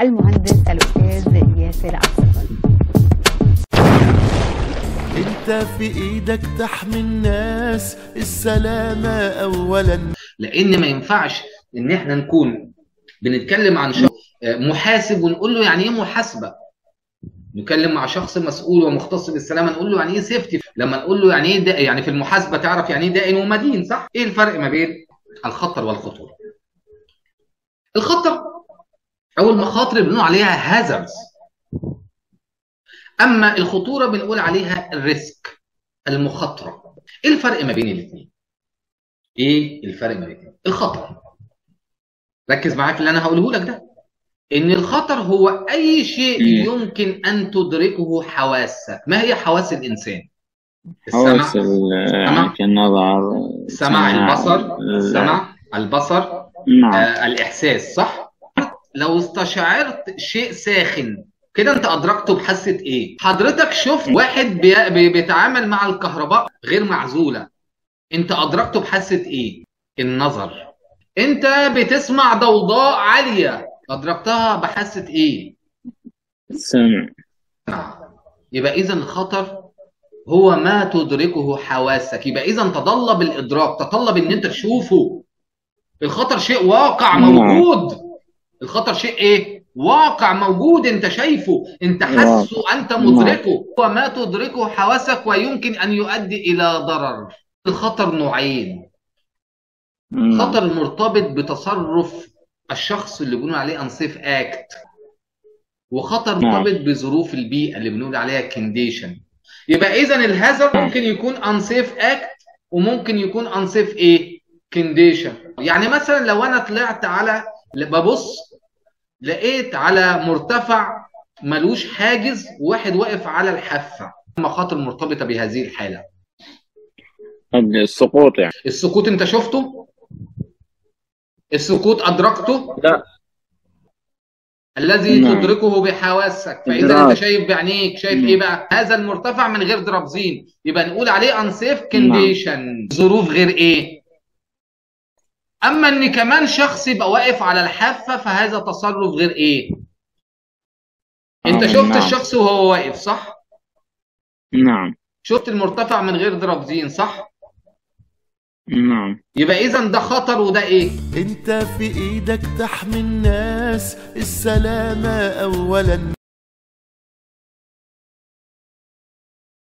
المهندس الأستاذ ياسر عبد انت في إيدك تحمي الناس السلامة اولا. لأن ما ينفعش إن إحنا نكون بنتكلم عن شخص محاسب ونقول له يعني إيه محاسبة. نتكلم مع شخص مسؤول ومختص بالسلامة نقول له يعني إيه سيفتي لما نقول له يعني إيه دا يعني في المحاسبة تعرف يعني إيه دائن ومدين صح؟ إيه الفرق ما بين الخطر والخطورة؟ الخطر أو المخاطر بنقول عليها هازردز أما الخطورة بنقول عليها الريسك المخاطرة. إيه الفرق ما بين الاثنين إيه الفرق ما بين الاثنين الخطر. ركز معايا في اللي أنا هقوله لك ده. إن الخطر هو أي شيء يمكن أن تدركه حواسك. ما هي حواس الإنسان؟ حواس يعني كالنظر السمع البصر. السمع البصر. نعم. آه الإحساس صح؟ لو استشعرت شيء ساخن كده انت أدركته بحاسة إيه؟ حضرتك شفت واحد بي... بي... بيتعامل مع الكهرباء غير معزولة. انت أدركته بحاسة إيه؟ النظر. انت بتسمع ضوضاء عالية. أدركتها بحاسة إيه؟ السمع يبقى إذا الخطر هو ما تدركه حواسك. يبقى إذا تطلب الإدراك تطلب إن أنت تشوفه. الخطر شيء واقع موجود. الخطر شيء إيه؟ واقع موجود أنت شايفه أنت حاسه أنت مدركه. هو ما تدركه حواسك ويمكن أن يؤدي إلى ضرر. الخطر نوعين. خطر مرتبط بتصرف الشخص اللي بنقول عليه unsafe act وخطر مرتبط بظروف البيئة اللي بنقول عليها condition يبقى اذا ال hazard ممكن يكون unsafe act وممكن يكون unsafe إيه؟ condition يعني مثلا لو أنا طلعت على ببص لقيت على مرتفع ملوش حاجز وواحد واقف على الحافة. مخاطر مرتبطة بهذه الحالة. السقوط يعني. السقوط انت شفته؟ السقوط أدركته؟ لا. الذي نعم. تدركه بحواسك. فإذا. أنت شايف بعينيك شايف نعم. إيه بقى؟ هذا المرتفع من غير درابزين يبقى نقول عليه unsafe condition ظروف غير إيه؟ أما إن كمان شخص يبقى واقف على الحافة فهذا تصرف غير إيه؟ أنت آه، شفت نعم. الشخص وهو واقف صح؟ نعم. شفت المرتفع من غير درابزين صح؟ نعم. يبقى إذا ده خطر وده إيه؟ أنت في إيدك تحمي الناس السلامة اولا.